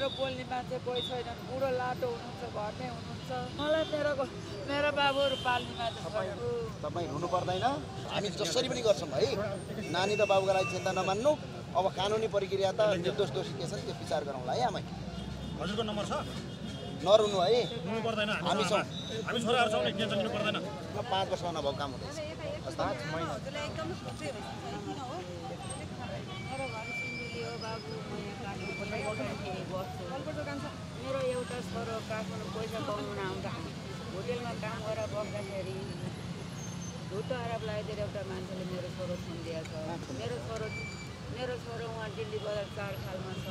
मेरो बोल्ने मान्छे कोही छैनन्। बुढो लाटो हुनुहुन्छ घरमै हुनुहुन्छ। मलाई मेरो मेरो बाबुहरू पाल्ने मान्छे तपाईँ हुनु पर्दैन हामी जसरी पनि गर्छौँ है नानी र बाबुको लागि चिन्ता नमान्नु। अब कानुनी प्रक्रिया त निर्दोष दोषी के छ नि त्यो विचार गरौँला है आमै हजुरको नम्बर छ? नरुनु है। हामी छौँ। हामी छोराहरू छौँ नि टेन्सन लिनु पर्दैन म पाँच वर्षमा नभएको काम हुँदैछ मेरो घर सिन्धुली हो बाबु म यहाँ काठमाडौँ बस्छु मेरो एउटा काठमाडौँ पैसा कमाउन आउँदा होटेलमा काम गरेर बस्दाखेरि धुतो आरोप लगाइदिएर एउटा मान्छेले मेरो छोरो थुनिदिएको छ मेरो छोरो मेरो छोरो उहाँ दिल्ली बजार चार खालमा छ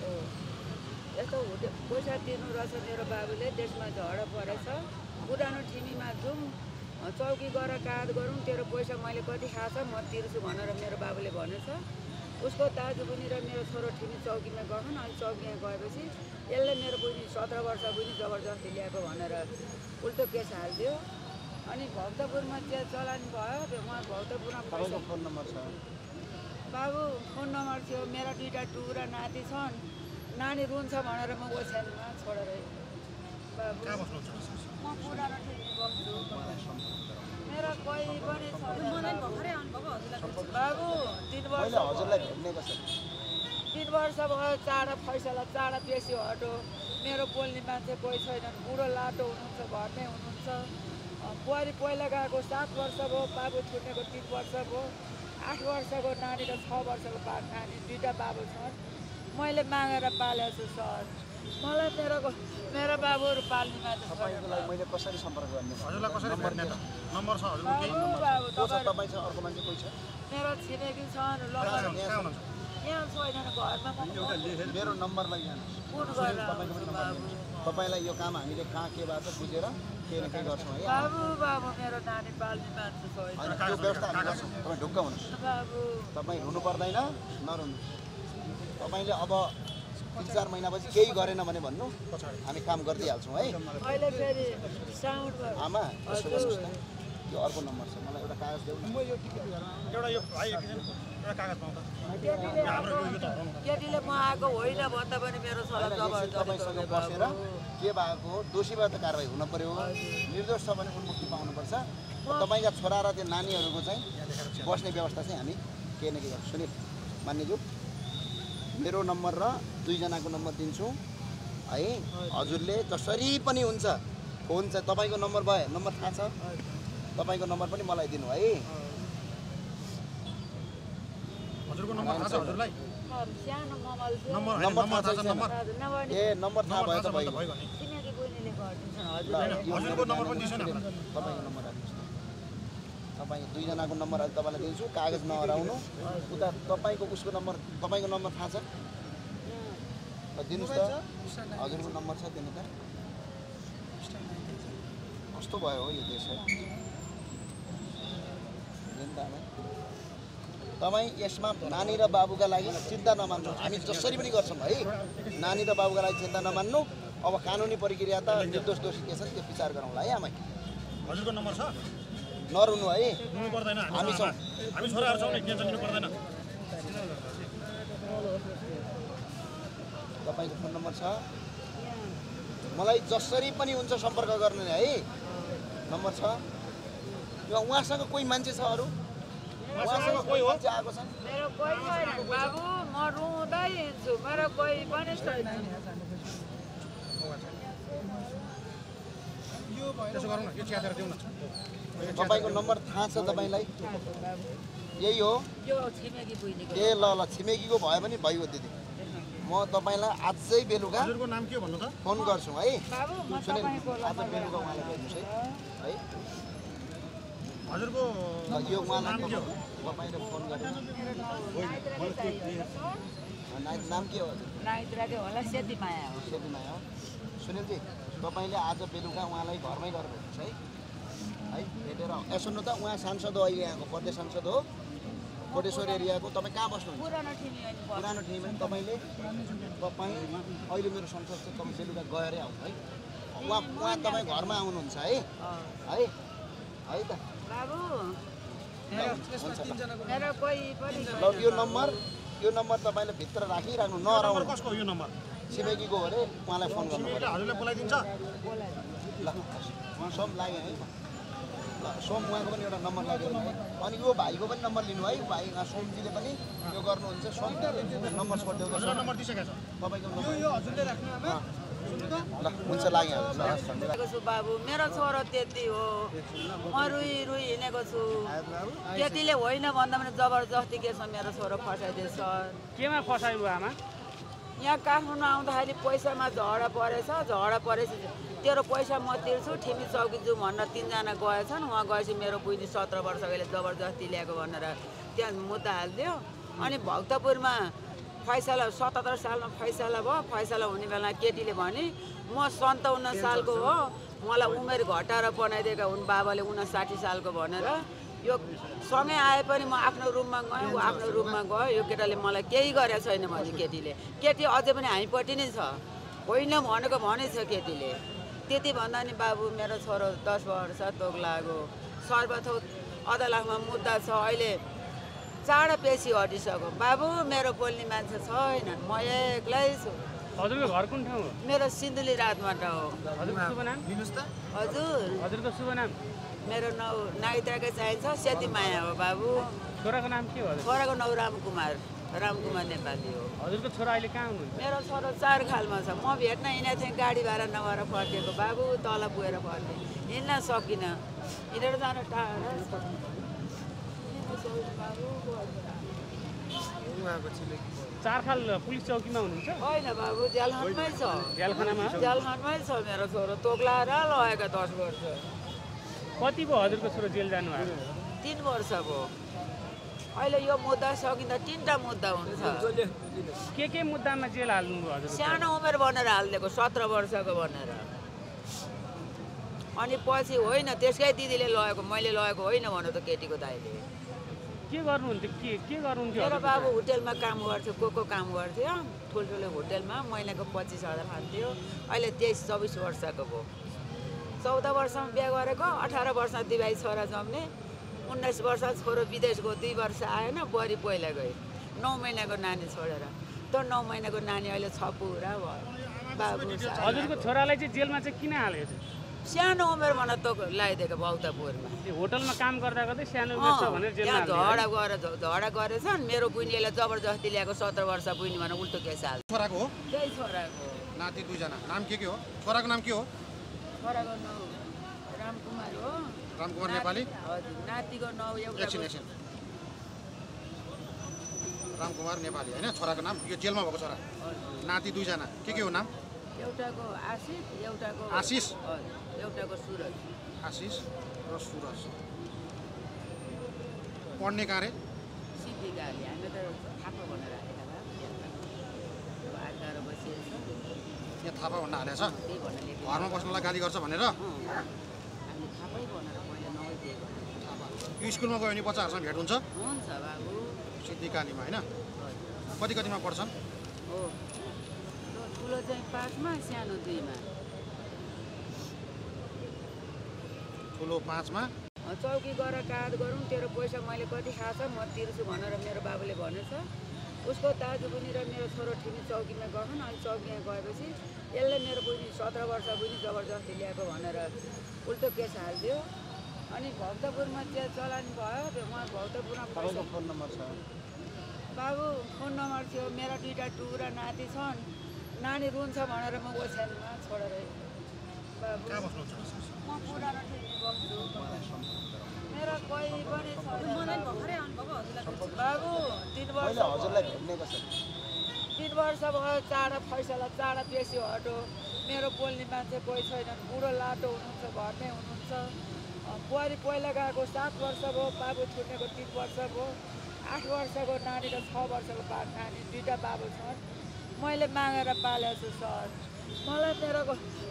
हो यस्तो होटेल पैसा तिर्नु रहेछ मेरो बाबुले त्यसमा झगडा परेछ पुरानो ठिमीमा जाउँ चौकी गएर काद गरौँ तेरो पैसा मैले कति खाएको छ म तिर्छु भनेर मेरो बाबुले भनेछ उसको दाजु पनि र मेरो छोरो ठिमी चौकीमा गएन अनि चौकीमा गएपछि यसले मेरो बहिनी सत्र वर्ष बहिनी जबरजस्ती ल्याएको भनेर उल्टो केस हालिदियो। अनि भक्तपुरमा चाहिँ चलान भयो उहाँ भक्तपुरमा फोन नम्बर छ। बाबु फोन नम्बर थियो मेरा दुइटा टुरा नाति छन्। नानी रुन्छ भनेर म ओछ्यानमा छोडेर म पुरानो ठिमी बस्छु। मेरो कोही पनि छैन। बाबु तिन वर्ष तिन वर्ष भयो चाँडा फैसला चाँडा बेसी हटो। मेरो बोल्ने मान्छे कोही छैनन् बुढो लाटो हुनुहुन्छ घरमै हुनुहुन्छ। बुहारी पहिला गएको सात वर्ष भयो बाबु छुट्नेको तिन वर्ष भयो। आठ वर्षको नानी र छ वर्षको बा नानी दुइटा बाबु छन्। मैले मागेर पालेको छु सर। मलाई मेरो मेरो बाबुहरू पाल्ने मान्छे तपाईँको छैन लागि मैले कसरी सम्पर्क गर्ने? हजुरलाई कसरी भेट्ने त? नम्बर छ हजुरको केही बाबु बाबु को छ तपाईँ तपाईँ छ अर्को मान्छे कोही छ? मेरो छिमेकी यहाँ छैन घरमा मेरो नम्बरलाई यहाँ फोन गरेर। तपाईँलाई यो काम हामीले कहाँ के भएको छ बुझेर केही न केही गर्छौँ है? बाबु बाबु मेरो नानी पाल्ने मान्छे छैन होइन। त्यो व्यवस्था हामी गर्छौँ। तपाईँ ढुक्क हुनुहोस्। बाबु। तपाईँ रुनु पर्दैन नरुनु तपाईँले अब तिन चार महिनापछि केही गरेन भने भन्नु। हामी काम गरिदिइहाल्छौँ है। अहिले फेरि साउन्ड भयो। आमा यो अर्को नम्बर छ मलाई एउटा कागज देऊ केटीले म आएको होइन भन्दा पनि मेरो तपाईँसँग बसेर के भएको हो दोषीबाट त कारवाही हुन पर्यो। निर्दोष छ भने उन्मुक्ति पाउनुपर्छ? तपाईँका छोरा र त्यो नानीहरूको चाहिँ बस्ने व्यवस्था चाहिँ हामी केही न केही गर्छौँ। सुनिल मान्यज्यू मेरो नम्बर र दुईजनाको नम्बर दिन्छु। है हजुरले जसरी पनि हुन्छ फोन चाहिँ तपाईँको नम्बर भयो नम्बर थाहा छ। तपाईँको नम्बर पनि मलाई दिनु है। हजुरको नम्बर थाहा छ हजुरलाई? सानो मोबाइल थियो नम्बर होइन, नम्बर नम्बर थाहा थाहा छ छैन। नम्बर। हजुर नभए ए नम्बर थाहा भयो थाहा त छ भने त भयो। भइगयो नि छिमेकी बहिनीले गरिदिन्छन् हजुर ल, होइन, यो हजुरको मेरो नम्बर पनि नानीलाई दिनुहोस् न तपाईँको नम्बर तपाईँ दुईजनाको नम्बर अहिले तपाईँलाई दिन्छु कागज नहराउनु। उता तपाईँको उसको नम्बर तपाईँको नम्बर थाहा छ? दिनुहोस् त। हजुरको नम्बर छ दिनु त। कस्तो भयो हो यो देश। तपाईँ यसमा नानी र बाबुका लागि चिन्ता नमान्नु हामी जसरी पनि गर्छौँ है? नानी र बाबुका लागि चिन्ता नमान्नु। अब कानुनी प्रक्रिया त निर्दोष दोषी के छ त्यो विचार गरौँला है आमै हजुरको नम्बर छ? नरुनु है। दिनु पर्दैन। हामी छौँ। हामी छोराहरू छौँ नि टेन्सन लिनु पर्दैन। तपाईँको फोन नम्बर छ। मलाई जसरी पनि हुन्छ सम्पर्क गर्ने है। नम्बर छ। यो उहाँसँग कोही मान्छे छ अरू? उहाँसँग कोही मान्छे आएको छ मेरो कोही छैन बाबु। म रुँदै हिँड्छु। मेरो कोही पनि छैन। त्यसो गरौँ न यो च्यातेर दिउँ न। तपाईँको नम्बर थाहा छ तपाईँलाई? यही हो। यो छिमेकी बहिनीको ए ल ल छिमेकीको भयो भने भइगयो दिदी। म तपाईँलाई आजै बेलुका हजुरको नाम के भन्नु त? फोन गर्छु है। तपाईँको आज बेलुका उहाँलाई भेट्नुहोस् है। है। हजुरको यो उहाँलाई तपाईँले फोन गर्नु। छ। नाम के हो नाइत्राकै होला सेती माया हो। सेतीमा हो? सुनिलजी तपाईँले आज बेलुका उहाँलाई घरमै भेट्नुहोस् है? है भेटेर ए सुन्नु त उहाँ सांसद हो अहिले यहाँको प्रदेश सांसद हो। कोटेश्वर एरियाको। तपाईँ कहाँ बस्नुहुन्छ? पुरानो ठिमी तपाईँले तपाईँ अहिले मेरो संसद चाहिँ तपाईँ बेलुका गएरै आउनु है। उहाँ उहाँ तपाईँ घरमा आउनुहुन्छ है। है? है त? बाबु। मेरो कोही पनि यो नम्बर यो नम्बर तपाईँले भित्र राखिराख्नु नहराउनु। कसको यो नम्बर? छिमेकीको हो अरे उहाँलाई फोन गर्नु हजुरले बोलाइदिन्छ। ल सोम लाग्यो है। ल सोम उहाँको पनि एउटा नम्बर लाग्यो अनि यो भाइको पनि नम्बर लिनु है। भाइ सोमजीले पनि यो गर्नुहुन्छ। सोम नम्बर छोडिदिएको छ नम्बर दिइसकेको छ। तपाईँको ल हुन्छ लाग्यो बाबु मेरो छोरो त्यति हो। म रुई रुई हिँडेको छु। त्यतिले होइन भन्दा पनि जबरजस्ती के छ मेरो छोरो फसाइदिएछ। केमा फसायो आमा? यहाँ काठमाडौँ आउँदाखेरि पैसामा झगडा परेछ झगडा परेपछि तेरो पैसा म तिर्छु ठिमी चौकी जाउँ भनेर तिनजना गएछन् उहाँ गएपछि मेरो बहिनी सत्र वर्षकोले जबरजस्ती ल्याएको भनेर त्यहाँ मुद्दा हालिदियो। अनि भक्तपुरमा फैसला सतहत्तर सालमा फैसला भयो। फैसला हुने बेला केटीले भने म सन्ताउन्न सालको हो। मलाई उमेर घटाएर बनाइदिएका हुन् बाबाले उनासाठी सालको भनेर। यो सँगै आए पनि म आफ्नो रुममा गएँ ऊ आफ्नो रुममा गयो। यो केटाले मलाई केही गरेको छैन भने केटीले। केटी अझै पनि हामीपट्टि नै छ। होइन भनेको भनेछ केटीले। त्यति भन्दा नि बाबु मेरो छोरो दस वर्ष तोक लाग्यो। सर्वथोक लाखमा मुद्दा छ। अहिले चाँडो पेसी हटिसक्यो बाबु मेरो बोल्ने मान्छे छैन। म एक्लै छु। हजुरको घर कुन ठाउँ हो? मेरो सिन्धुली रातबाट हो। हजुरको शुभ नाम? हजुर। हजुरको शुभ नाम? मेरो नौ नाइताकै चाहिन्छ सेती माया हो बाबु। छोराको नाम के हो छोराको नौ रामकुमार रामकुमार नेपाली हो। हजुरको छोरा अहिले कहाँ हुनुहुन्छ? मेरो छोरो चार खालमा छ। म भेट्न हिँडेको थिएँ गाडी भाडा नभएर फर्केको। बाबु तल पुगेर फर्केँ। हिँड्न सकिनँ। हिँडेर जान टाढा। छ। हिँड्न सकिनँ बाबु, चार खाल पुलिस चौकीमा हुनुहुन्छ? होइन बाबु झ्यालखानमै छ। झ्यालखानामा? झ्यालखानमै छ मेरो छोरो। तोक्लाएर लगेको दस वर्ष। कति भयो हजुरको छोरो जेल जानुभएको तिन वर्ष भयो। अहिले यो मुद्दा सकिँदा तिनवटा मुद्दा हुन्छ। के के मुद्दामा जेल हाल्नुभयो हजुर सानो उमेर भनेर हालिदिएको सत्र वर्षको भनेर। अनि पछि होइन त्यसकै दिदीले लगेको मैले लगेको होइन भन्नु त केटीको दाइले। के गर्नुहुन्थ्यो? के के गर्नुहुन्थ्यो मेरो बाबु होटेलमा काम गर्थ्यो को को काम गर्थ्यो ठुल्ठुलो होटेलमा महिनाको पच्चिस हजार खान्थ्यो अहिले तेइस चौबिस वर्षको भयो चौध वर्षमा बिहा गरेको अठार वर्ष दिवाई छोरा जम्ने उन्नाइस वर्ष छोरो विदेशको दुई वर्ष आएन बुहारी पहिला गयो। नौ महिनाको नानी छोडेर। त्यो नौ महिनाको नानी अहिले छ पुरा भयो। बाबु। हजुरको छोरालाई चाहिँ जेलमा चाहिँ किन हालेको छ सानो उमेरमा न त लगाइदिएको भौतापुरमा त्यो होटलमा काम गर्दा गर्दै सानो उमेर त्यहाँ? झगडा गरेर झगडा गरेछ नि मेरो बहिनीले जबरजस्ती ल्याएको सत्र वर्ष बहिनी भनेर उल्टो केस हाल्छ। छोराको हो? त्यही छोराको। नाति दुईजना। नाम के के हो? छोराको नाम के हो? छोराको नौ रामकुमार हो। रामकुमार नेपाली? हजुर नातिको नौ एकछिन एउटा एकछिन रामकुमार नेपाली होइन? छोराको नाम? यो जेलमा भएको छोरा। नाति दुईजना। के के हो नाम? एउटाको आशिष एउटाको आशिष? एउटाको सुरज। आशिष र सुरज। पढ्ने कहाँ रे सिद्धिकाले हामी त थापा भनेर हालेका आएर बसिएको छ। यहाँ थापा भनेर लेखेको। घरमा बस्नलाई गाली गर्छ भनेर? हामीले थापै भनेर पहिला नदिएको यो स्कुलमा गयो भने बच्चाहरूसँग भेट हुन्छ? हुन्छ बाबु। सिद्धिकालीमा होइन? कति कतिमा पढ्छन्? हो। ठुलो- चाहिँ पाँचमा सानो दुईमा ठुलो पाँचमा चौकी गएर काद गरौँ तेरो पैसा मैले कति खाएको छ म तिर्छु भनेर मेरो बाबुले भनेछ उसको दाजु पनि र मेरो छोरो ठिमी चौकीमा गएन अनि चौकीमा गएपछि यसले मेरो बहिनी सत्र वर्ष बहिनी जबरजस्ती ल्याएको भनेर उल्टो केस हालिदियो अनि भक्तपुरमा त्यो चलान भयो त्यो उहाँ भक्तपुरमा फोन नम्बर छ बाबु फोन नम्बर थियो मेरा दुइटा टुरा नाति छन् नानी रुन्छ भनेर म ओछ्यानमा छोडेर बाबु कहाँ बस्नुहुन्छ म पुरानो टिभी बस्छु मेरो कोही पनि छैन बाबु तिन वर्ष तिन वर्ष भयो चाँडो फैसला चाँडो पेसी हटो। मेरो बोल्ने मान्छे कोही छैन बुढो लाटो हुनुहुन्छ घरमै हुनुहुन्छ। बुहारी पहिला गएको सात वर्ष भयो बाबु छुट्नेको तिन वर्ष भयो। आठ वर्षको नानी र छ वर्षको बा नानी दुइटा बाबु छन्। मैले मागेर पालेको छु सर। मलाई मेरो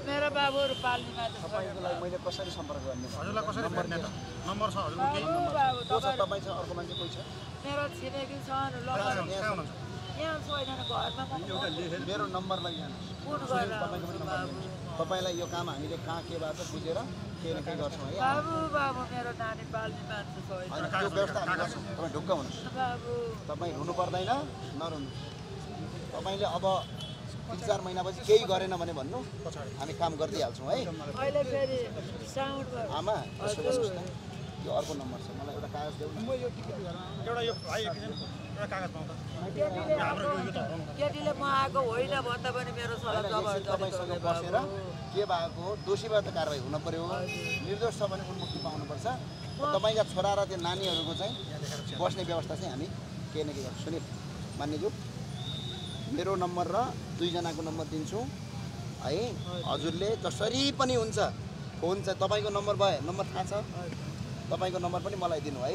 मेरो बाबुहरू पाल्ने मान्छे तपाईँको लागि छैन मैले कसरी सम्पर्क गर्ने? हजुरलाई कसरी भेट्ने त? नम्बर छ हजुरको केही बाबु बाबु को छ? तपाईँ तपाईँ छ? अर्को मान्छे कोही छ? मेरो छिमेकी छन् यहाँ छैन घरमा मेरो नम्बरलाई यहाँ। तपाईँलाई यो काम हामीले कहाँ केबाट बुझेर केही न केही गर्छौँ है? बाबु बाबु मेरो नानी पाल्ने मान्छे छैन होइन। त्यो व्यवस्था हामी गर्छौँ। तपाईँ ढुक्क हुनुहोस् बाबु। तपाईँ रुनु पर्दैन नरुनु तपाईँले अब तिन चार महिनापछि केही गरेन भने भन्नु। हामी काम गरिदिइहाल्छौँ है। अहिले फेरि साउन्ड भयो। आमा यो अर्को नम्बर छ मलाई एउटा कागज देऊ न। एउटा यो भाइ एकैछिन एउटा कागज पाउँदा केटीले म आएको होइन भन्दा पनि मेरो तपाईँसँग बसेर के भएको हो दोषीबाट त कारवाही हुन पर्यो। निर्दोष छ भने उन्मुक्ति पाउनुपर्छ। तपाईँका छोरा र त्यो नानीहरूको चाहिँ बस्ने व्यवस्था चाहिँ हामी केही न केही गर्छौँ। सुनिल मान्यज्यू। मेरो नम्बर र दुईजनाको नम्बर दिन्छु। है हजुरले जसरी पनि हुन्छ फोन चाहिँ तपाईँको नम्बर भयो नम्बर थाहा छ? तपाईँको नम्बर पनि मलाई दिनु है।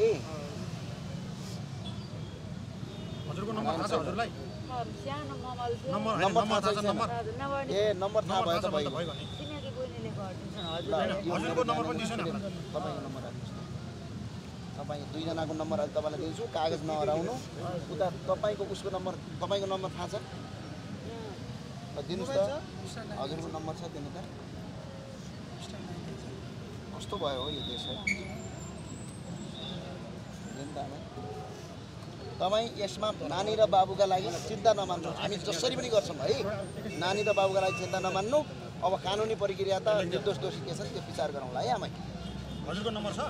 ए नम्बर थाहा भयो तपाईँको नम्बर तपाईँ दुईजनाको नम्बर अहिले तपाईँलाई दिन्छु कागज नहराउनु। उता तपाईँको उसको नम्बर तपाईँको नम्बर थाहा छ? दिनुहोस् त। हजुरको नम्बर छ दिनु त। कस्तो भयो हो यो देश। तपाईँ यसमा नानी र बाबुका लागि चिन्ता नमान्नु हामी जसरी पनि गर्छौँ है। नानी र बाबुका लागि चिन्ता नमान्नु। अब कानुनी प्रक्रिया त निर्दोष दोषी के छ त्यो विचार गरौँला है आमा हजुरको नम्बर छ?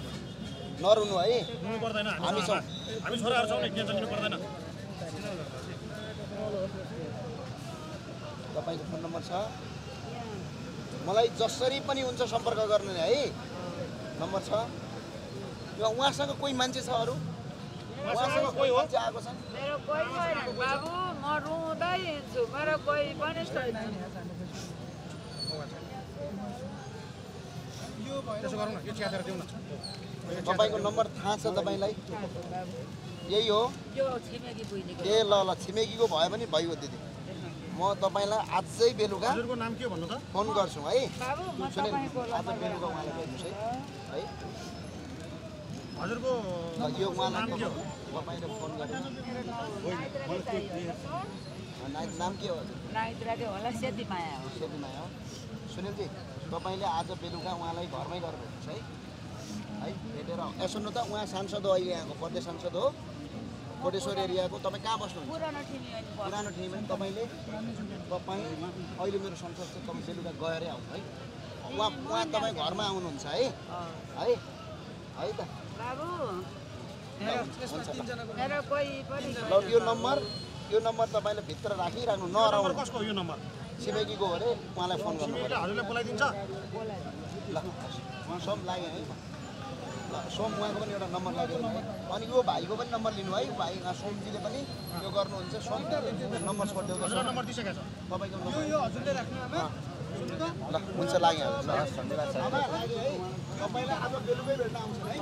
नरुनु है। हामी हामी छौँ। हामी छोराहरू छौँ नि टेन्सन लिनु पर्दैन तपाईँको फोन नम्बर छ। मलाई जसरी पनि हुन्छ सम्पर्क गर्ने है। नम्बर छ। यो उहाँसँग कोही मान्छे छ अरू? उहाँसँग कोही मान्छे आएको छ मेरो कोही छैन बाबु म रुँदै हिँड्छु। मेरो कोही पनि छैन। त्यसो गरौँ न यो च्यातेर दिउँ न। तपाईँको नम्बर थाहा छ तपाईँलाई? यही हो। ए ल ल छिमेकीको भयो भने भइगयो दिदी। म तपाईँलाई आजै बेलुका हजुरको नाम के हो भन्नु त? फोन गर्छु है। तपाईँको आज बेलुका उहाँलाई भेट्नुहोस् है। है। हजुरको यो उहाँलाई तपाईँले फोन गरेर नाम के हो? हजुर नाइत्राकै होला सेती माया हो। सुनिलजी तपाईँले आज बेलुका उहाँलाई घरमै है है। भेटेर सुन्नु त उहाँ सांसद हो अहिले यहाँको प्रदेश सांसद हो। कोटेश्वर एरियाको तपाईँ कहाँ बस्नुहुन्छ? पुरानो ठिमी पनि तपाईँले। तपाईँ अहिले मेरो संसद चाहिँ तपाईँ बेलुका गएरै आउनु है। उहाँ उहाँ तपाईँ घरमा आउनुहुन्छ है। है? है त। ल, यो नम्बर यो नम्बर तपाईँले भित्र राखिराख्नु नम्बर नहराउनु कसको यो नम्बर? छिमेकीको हो अरे उहाँलाई फोन गर्नु ल सोम लाग्यो है। ल सोम उहाँको पनि एउटा नम्बर लागेको अनि यो भाइको पनि नम्बर लिनु है भाइ। सोमजीले पनि यो गर्नुहुन्छ सोमले नम्बर छोडिदिएको छ तपाईँको ल हुन्छ लाग्यो हजुर धन्यवाद सर तपाईँलाई आज बेलुकै भेट्न आउँछ है